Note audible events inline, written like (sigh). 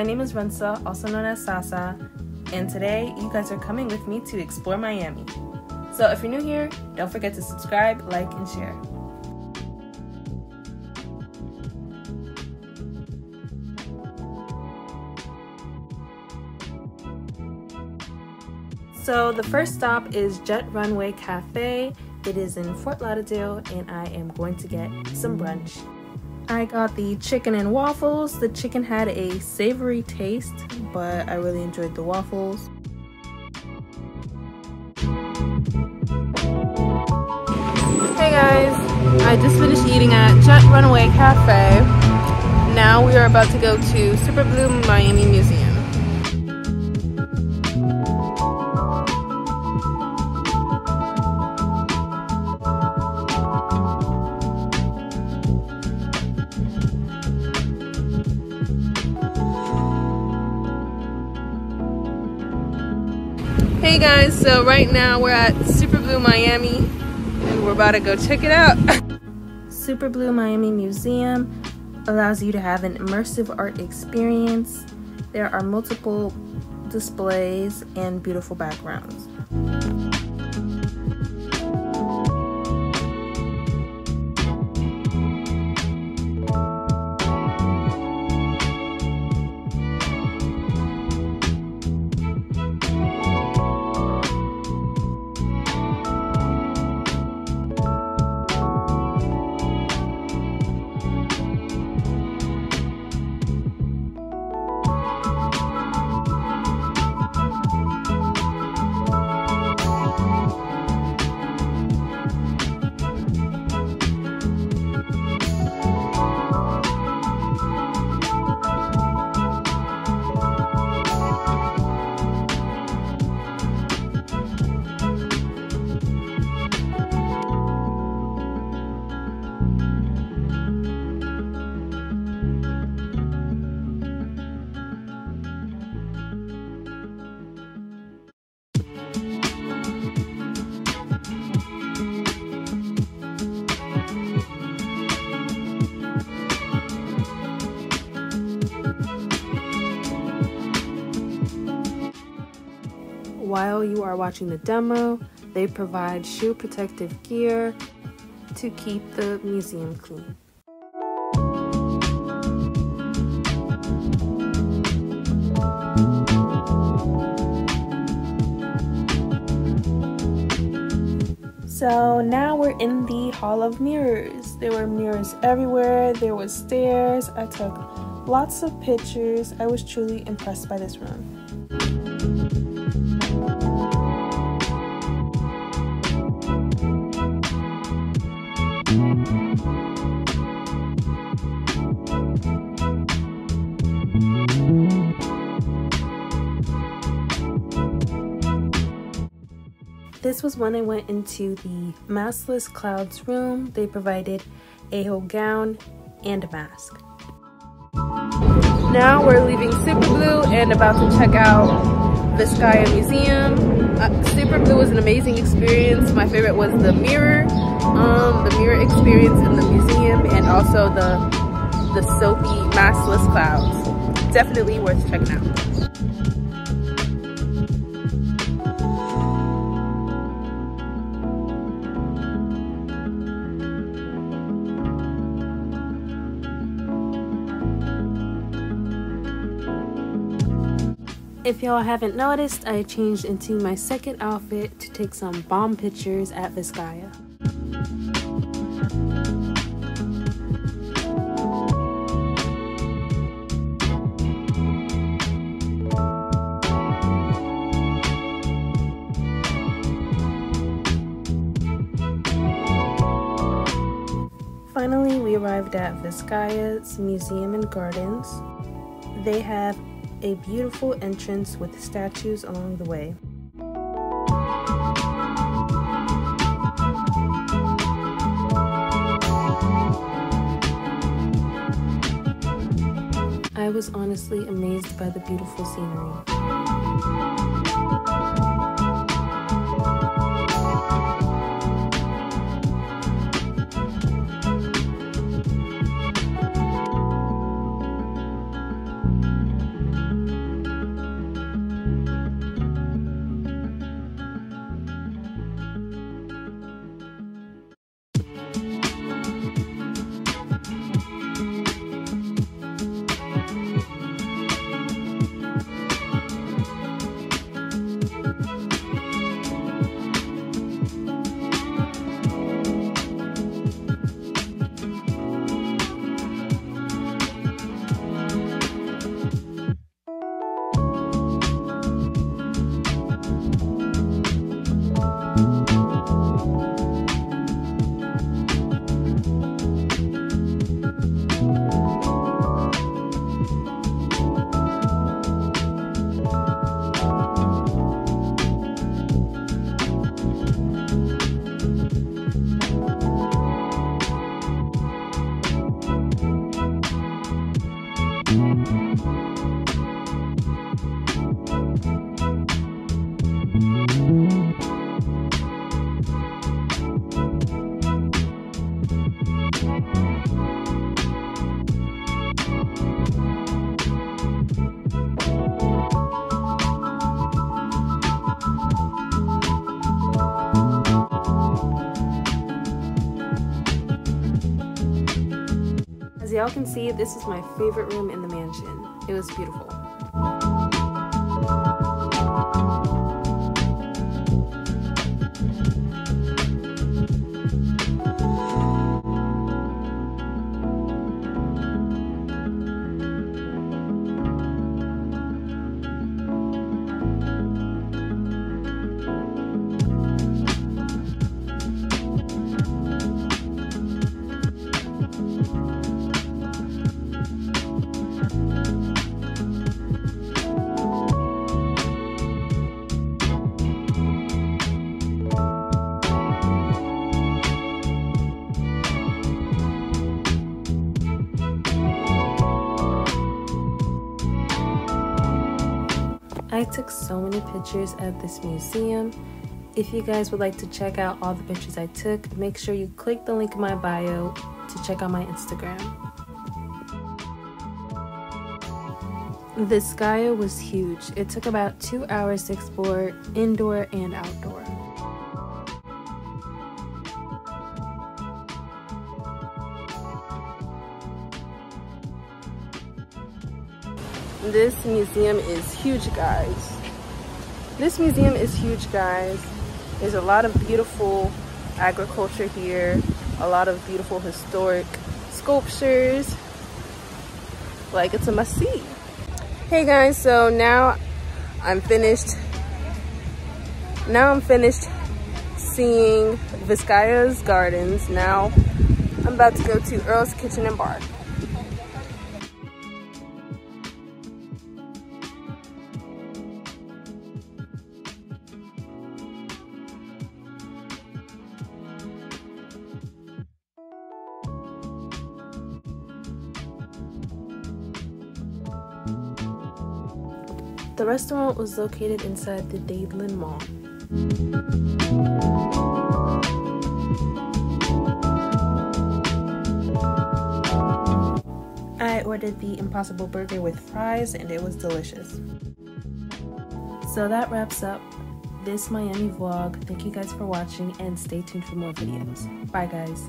my name is Ronsah, also known as Sasa, and today you guys are coming with me to explore Miami. So if you're new here, don't forget to subscribe, like, and share. So the first stop is Jet Runway Cafe. It is in Fort Lauderdale and I am going to get some brunch. I got the chicken and waffles. The chicken had a savory taste, but I really enjoyed the waffles. Hey guys, I just finished eating at Jet Runaway Cafe. Now we are about to go to Superblue Miami Museum. Hey guys, so right now we're at Superblue Miami and we're about to go check it out. (laughs) Superblue Miami Museum allows you to have an immersive art experience. There are multiple displays and beautiful backgrounds. While you are watching the demo, they provide shoe protective gear to keep the museum clean. So now we're in the Hall of Mirrors. There were mirrors everywhere, there was stairs. I took lots of pictures. I was truly impressed by this room. This was when I went into the massless clouds room. They provided a whole gown and a mask. Now we're leaving Superblue and about to check out Vizcaya Museum. Uh, Superblue was an amazing experience. My favorite was the mirror, um, the mirror experience in the museum and also the, the soapy massless clouds. Definitely worth checking out. If y'all haven't noticed, I changed into my second outfit to take some bomb pictures at Vizcaya. Finally, we arrived at Vizcaya's Museum and Gardens. They have a beautiful entrance with statues along the way. I was honestly amazed by the beautiful scenery. Y'all can see, this is my favorite room in the mansion. It was beautiful. I took so many pictures at this museum. If you guys would like to check out all the pictures I took, make sure you click the link in my bio to check out my Instagram. Vizcaya was huge. It took about two hours to explore indoor and outdoor. This museum is huge, guys. This museum is huge, guys. There's a lot of beautiful agriculture here, a lot of beautiful historic sculptures. Like, it's a must see. Hey guys, so now I'm finished. Now I'm finished seeing Vizcaya's Gardens. Now I'm about to go to Earl's Kitchen and Bar. The restaurant was located inside the Dadeland Mall. I ordered the Impossible Burger with fries and it was delicious. So that wraps up this Miami vlog. Thank you guys for watching and stay tuned for more videos. Bye guys.